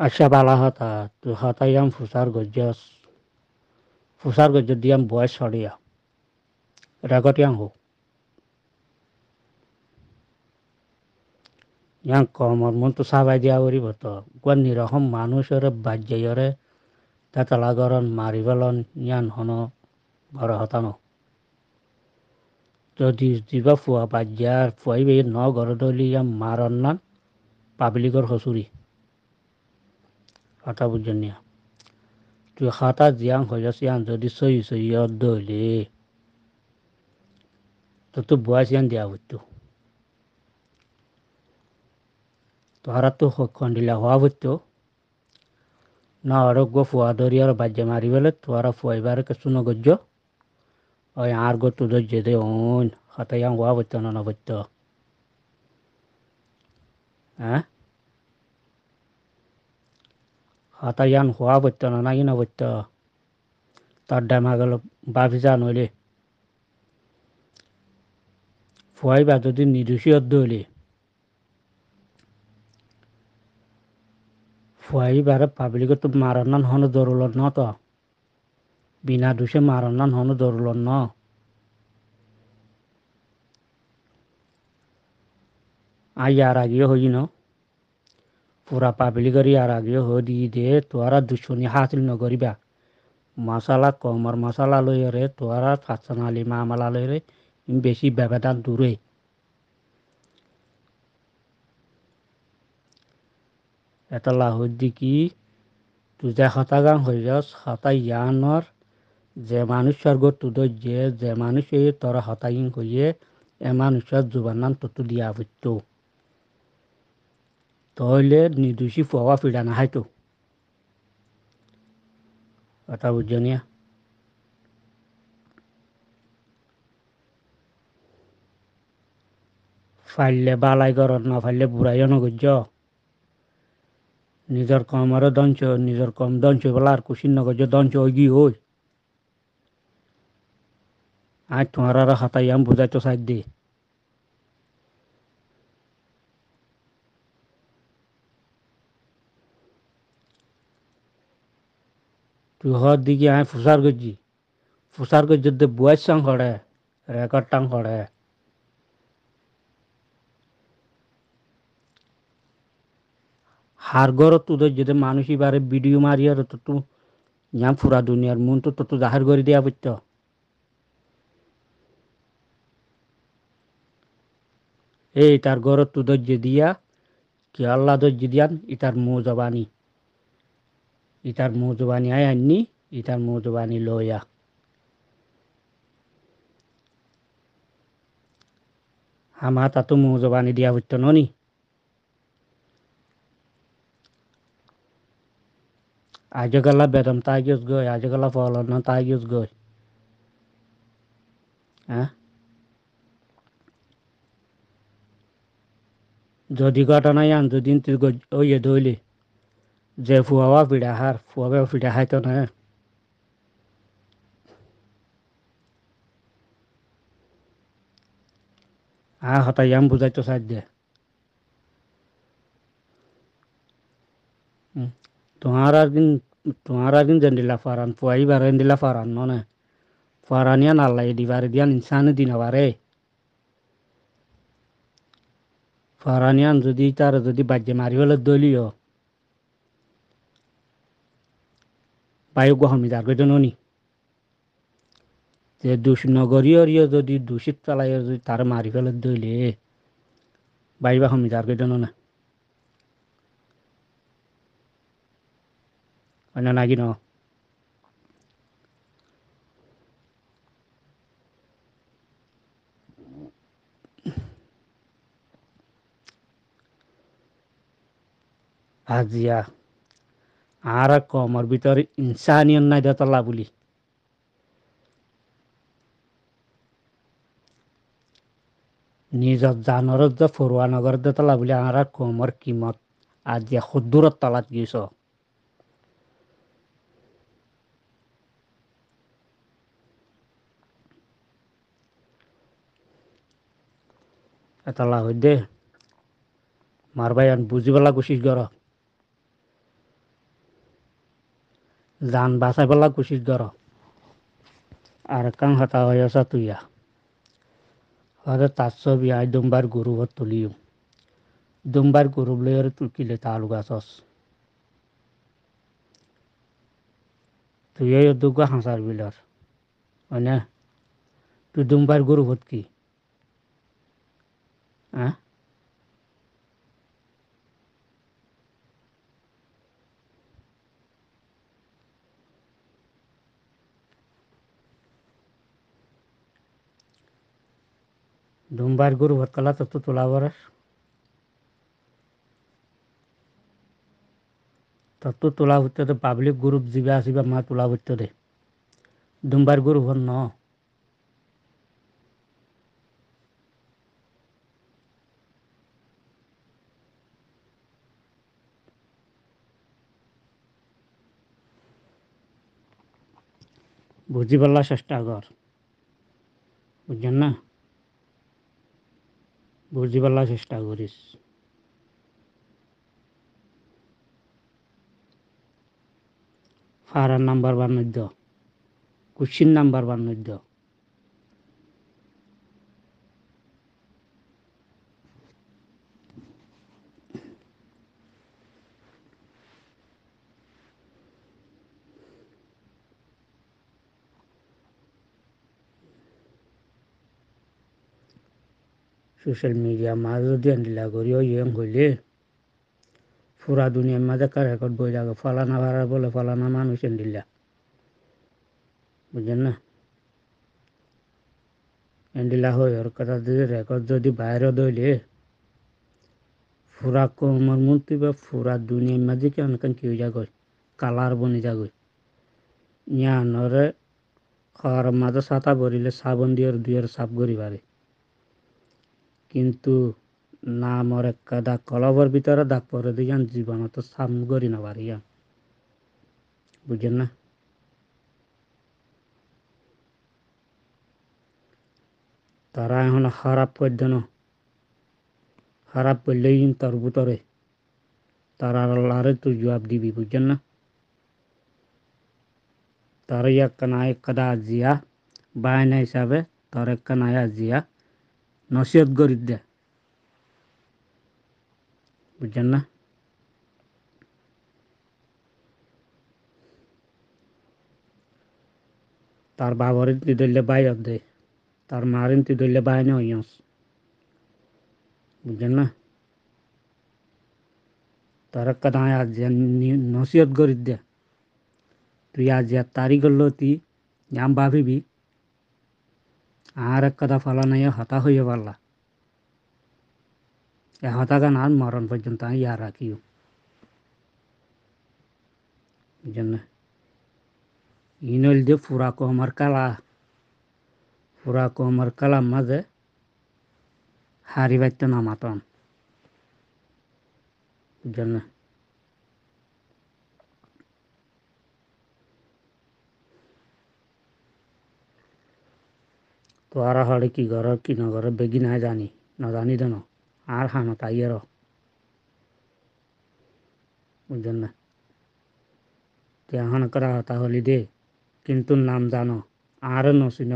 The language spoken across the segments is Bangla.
আচ্ছা বালা হতা তুই হতাইয়াম ফুসার গজ্জস ফুসার গজ্জ দিয়াম বয়স সরিয়া রেগটিয়াং হোক yang komor muntu sabai dia uri boto gwan ni rohom মানুষের বাজ্যায়রে তাতালাগরণ মারিবেলন ইয়ান হন বড় হতানো যদি দিবা ফুয়া বাজ্যার ফুয়াইবে ন গর দলি ইয়াম মারন নান পাবলিকর হসুরি কথা বুঝছেন নিয়া তুই খাতা জিয়াং হইয়াস ইয়ান যদি সই সই দলি তো তো বয়স ইয়ান দিয়া হইতো তোহারাতো খন্ডিলা হওয়া হইতো না আরোগ্য ফুয়া দরিয়ার বাজ্যে মারি বেলে তোহারা ফুয়াইবার কে শুনো গজ্জ ওই আর গো তু দজ্জে দে ওন হাতাইয়াং হওয়া হইতো না না হইতো হ্যাঁ হাতাইয়ান হওয়া হইতো না না হইতো তার ডামা গেল বাভিজা নইলে ফুয়াইবা যদি নিদুষী অদ্দ হইলে ফুয়াই বারে পাবলিক তো মারান্নান হন দরুল ন তো বিনা দুষে মারান্নান হন দরুল ন আই আর আগিয়ে হই ন পুরা পাবলিকর আর আগিয়ে হই দি তোরা দুশনি হাসিল নগরিবা মশালা কমর মশালা লই রে তোরা ফাঁসানালি মামালা লই রে বেশি ব্যবধান দূরে এটা লাহুর দিকি তুজা হতাগাং হয়ে যাস হতা ইয়ানর যে মানুষের গো তুদর যে যে মানুষ তোরা হতাইং হইয়ে এ মানুষের জুবান ততু দিয়া হইত তাহলে নির্দোষী পাওয়া ফিরা না হাইতো কথা বুঝনিয়া ফাইলে বালাই গরত না ফাইলে বুড়াইও নগর্য নিজের কমরে দঞ্চ নিজের কম দঞ্চ বলা আর কুশিন নগর দঞ্চ ওই গি ওই আজ তোমার আর হাতাইয়াম বুঝাইতো সাইড দিয়ে তুই হর দিকে আয় ফুসার গজি ফুসার গজি বুয়ার সাং হড়ে রেকর্ড টাং হড়ে হার ঘর তোদের যদি মানুষ এবারে ভিডিও মারিয়ার তো তু ইয়াম ফুরা দুনিয়ার মন তো তো জাহার করে দিয়া বুঝত এই তার ঘর তু ধৈর্য দিয়া কি আল্লাহ ধৈর্য দিয়ান ইতার মো জবানি ইতার মো জবানি আয় আননি ইতার মো জবানি লয়া হামা তো মো জবানি দিয়া বুঝত ননি Ajagala bedam tagius goy, ajagala follow no tagius goy. হ্যাঁ যদি ঘটনায় আন দুদিন তুই ওই দইলি যে ফুয়াবা পিড়া হার ফুয়াবে পিড়া হাইতো না আ হতাই আম বুঝাইতো সাইড দে তোমার দিন তোমারা faran fuai bare ndila faran nona farania nalla di bare dian insani dina bare faranian যদি তার যদি বাজ্যে মারি হলে দলীয় বায়ু গহমিদার গজ ননি যে দূষ নগরীয় যদি দূষিত চালাই যদি তার মারি ফেলে দইলে বায়ু বা হমিদার গজ না ano na gino আজিয়া আর কমর ভিতরে ইনসানিয়ন নাই দেতলা বলি। নিজত জানৰত যে ফৰুৱা নগৰত দেতলা বুলি আর কমর কিমত আজিয়া সুদূৰত তলাত গেছ। এতলা হৈ দে মারবাই আন বুঝিবেলা কোশিশ কর জান বাঁচাই পেলা কুচিত কৰ। আর কাং হতা হয়ে আছা তুইয়া হরে তার ছবি আই দুমবার গরু হত তুলিও দুমবার গরু লইয়ার তুলকিলে তালু গাছস তুই দুগা হাঁসার বিলর হয় তুই দুমবার গরু হত কি? হ্যাঁ দুমবার গরু ভত কলা তো তো তোলা বরস তত তোলা হতে তো পাবলিক গ্রুপ যাবে আসিবা মা তোলা হতে দে দুমবার গরু ভন ন। বুঝি চেষ্টা কর বুঝছেন না? বুঝি পারলা চেষ্টা করিস। ফারার নাম্বার বান্নদ্য কুশিন নাম্বার বান্নদ্য সোশ্যাল মিডিয়া মাঝে যদি আনলা করিও ইয়ং হইলে পুরা দুনিয়ার মাঝে কার রেকর্ড বই যাবে ফলানা ভাড়া বলে ফলানা মানুষ এন্ডিল্লা বুঝলেন না এন্ডিলা হই ওর কথা যদি রেকর্ড যদি বাইরে দইলে ফুরা কমর মন্ত্রী বা ফুরা দুনিয়ার মাঝে কেন কেন কেউ যাগই কালার বনি যাগই ইয়ানরে খাওয়ার মাঝে সাতা ভরিলে সাবন দিয়ে দুইয়ের সাপ গড়ি পারে দাগ কলবর ভিতরে দাগ পরে দিয়ান জীবন তো সাম করি না পারি বুঝেন না? তারা এখন খারাপ করছে না খারাপ করলেই তার ভিতরে তারা। আল্লাহরে তুই জবাব দিবি বুঝছেন না? তার এক নাই কাদা জিয়া বায়না হিসাবে তার এক নায়া জিয়া নসিহত করি দে। বুঝছেন না? তার বাবার ইন্তি ধরলে বাইর দে, তার মার ইন্তি ধরলে বাইনে হইয়াস। বুঝছেন না? তার একটা দাঁড়ায় আজ নসিহত করি দে। তুই আজ তারিখ করল তুই জাম ভাবিবি হতা হইয়া পারলা। এ হতাগান আর মরণ পর্যন্ত আমি ইয়া রাখিও জন্য ইনল দিয়ে ফুরা কমার কালা ফুরা কমার কালার মাঝে হারি বাইতে নামাতন জন্য তো আর হলে কি ঘর, কি নগর বেগি না জানি না। জানি দেন আর হানো তাইয়ের বুঝলেন না? এখন করা হতা হলি দে, কিন্তু নাম জানো আর নচিন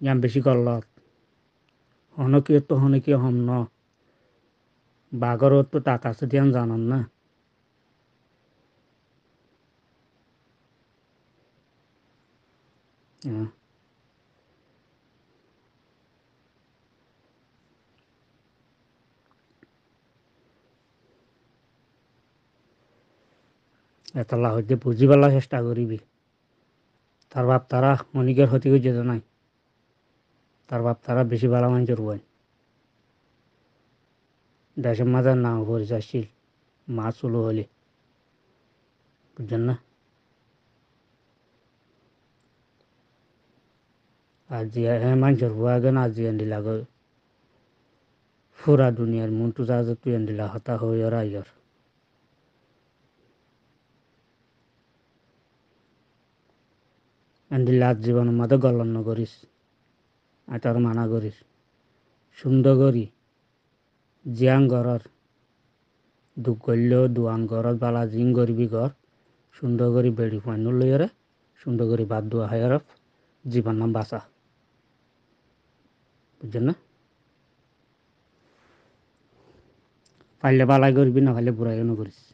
ইয়াম বেশি গল্লত। হনকি তো হনকি হম ন। বাঘর তো টাকা আছে জানন না। Yeah. এতলা হইতে বুঝিবেলা চেষ্টা করিবি। তার বাপ তারা মনিকের ক্ষতি যেত নাই। তার বাপ তারা বেশি ভালো মানুষের বই দেশের মাঝে নাম পরিচয়শীল মা চুলো হলে। বুঝছেন না? আজি হ্যাঁ মানুষের গেন, আর যে এন্ডিলা ফুরা দুনিয়ার মন্টু যা তুই এন্ডিলা হতা হয়ে রাইয়র এন্দি লাজ জীবনের মধ্যে গলন্ন করিস আটার মানা করিস। সুন্দর করি, জিয়াং ঘরর দুঃখ করলেও দুয়ান ঘরত বালা জিং করবি ঘর সুন্দর করে বেড়ি পানি লইয়ারে সুন্দর করে বাদ দেওয়া হয় আর জীবন নাম বাঁচা। বুঝছেন না? পারলে বালাই করবি না পারলে বুড়াইও করিস।